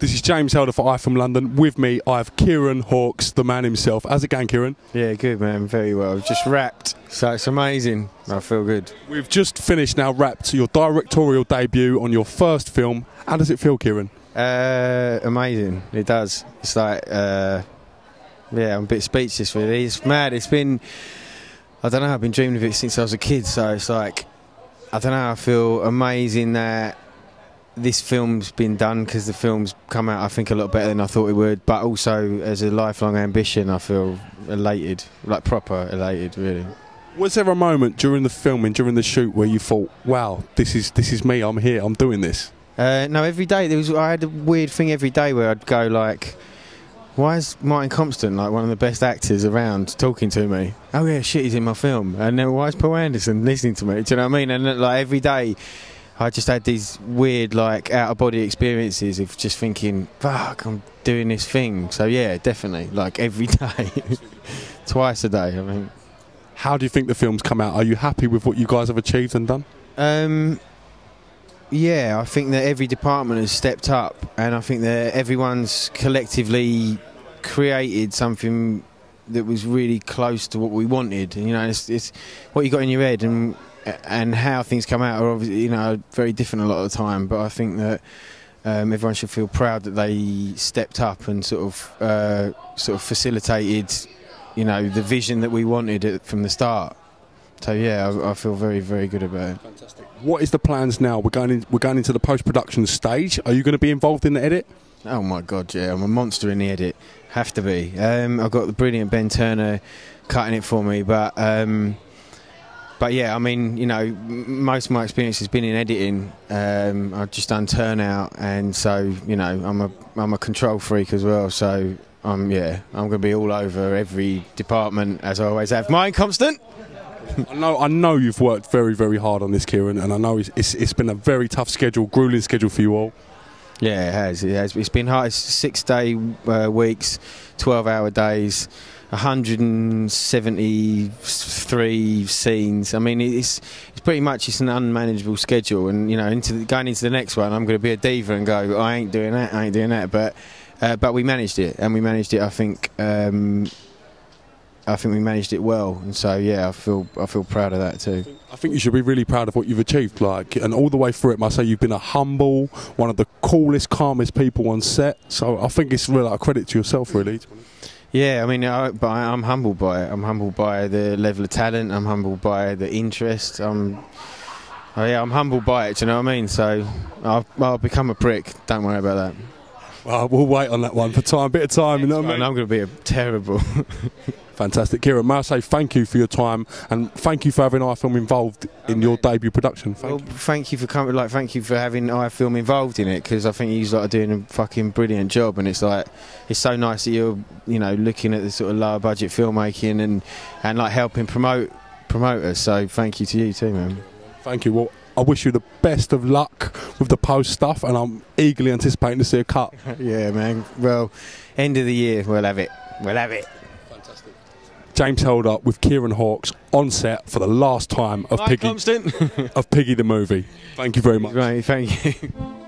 This is James Helder for iFilm London. With me, I have Kieron Hawkes, the man himself. How's it going, Kieron? Yeah, good man, very well. Just wrapped, so it's amazing. I feel good. We've just finished now, wrapped your directorial debut on your first film. How does it feel, Kieron? Uh, amazing. It does. It's like, uh, yeah, I'm a bit speechless really. It's mad. It's been, I don't know. I've been dreaming of it since I was a kid. So it's like, I don't know. I feel amazing that this film's been done because the film's come out, I think, a lot better than I thought it would. But also, as a lifelong ambition, I feel elated, like proper elated, really. Was there a moment during the filming, during the shoot, where you thought, "Wow, this is this is me. I'm here. I'm doing this." Uh, no, every day there was. I had a weird thing every day where I'd go like, "Why is Martin Compston like one of the best actors around talking to me?" Oh yeah, shit, he's in my film. And then why is Paul Anderson listening to me? Do you know what I mean? And like every day, I just had these weird like out of body experiences of just thinking, "Fuck, I'm doing this thing." So yeah, definitely, like every day, twice a day. I mean. How do you think the film's come out? Are you happy with what you guys have achieved and done? Um, yeah, I think that every department has stepped up, and I think that everyone's collectively created something that was really close to what we wanted. You know, it's, it's what you got in your head, and and how things come out are obviously you know very different a lot of the time. But I think that. Um, everyone should feel proud that they stepped up and sort of uh, sort of facilitated, you know, the vision that we wanted from the start. So yeah, I, I, feel very, very good about it. Fantastic. What is the plans now? We're going in, we're going into the post production stage. Are you going to be involved in the edit? Oh my god, yeah, I'm a monster in the edit. Have to be. Um, I've got the brilliant Ben Turner cutting it for me, but. Um, but yeah, I mean, you know, most of my experience has been in editing. Um, I've just done turnout, and so you know, I'm a I'm a control freak as well. So I'm yeah, I'm going to be all over every department as I always have. Mine constant. I know, I know you've worked very, very hard on this, Kieron, and I know it's, it's, it's been a very tough schedule, grueling schedule for you all. Yeah, it has. It has. It's been hard. It's six day uh, weeks, 12 hour days. 173 scenes. I mean, it's it's pretty much it's an unmanageable schedule, and you know, into the, going into the next one, I'm going to be a diva and go, I ain't doing that, I ain't doing that. But uh, but we managed it, and we managed it. I think. Um, I think we managed it well, and so yeah, I feel I feel proud of that too. I think you should be really proud of what you've achieved. Like, and all the way through it, I say you've been a humble, one of the coolest, calmest people on set. So I think it's really like a credit to yourself, really. Yeah, I mean, I, but I, am humbled by it. I'm humbled by the level of talent. I'm humbled by the interest. I'm, oh yeah, I'm humbled by it. Do you know what I mean? So I'll, I'll become a prick. Don't worry about that. Well, we'll wait on that one for time, bit of time. You know what I mean? I'm going to be a terrible. Fantastic, Kieron. May I say thank you for your time and thank you for having iFilm involved in your debut production. Thank well, you. thank you for coming. Like, thank you for having iFilm involved in it because I think you lot are doing a fucking brilliant job, and it's like it's so nice that you're, you know, looking at the sort of lower budget filmmaking and and like helping promote promote us. So thank you to you too, man. Thank you. Well, I wish you the best of luck with the post stuff, and I'm eagerly anticipating to see a cut. yeah, man. Well, end of the year, we'll have it. We'll have it. Fantastic. James Helder with Kieron Hawkes on set for the last time of Piggy, of Piggy the movie. Thank you very much. Right, thank you.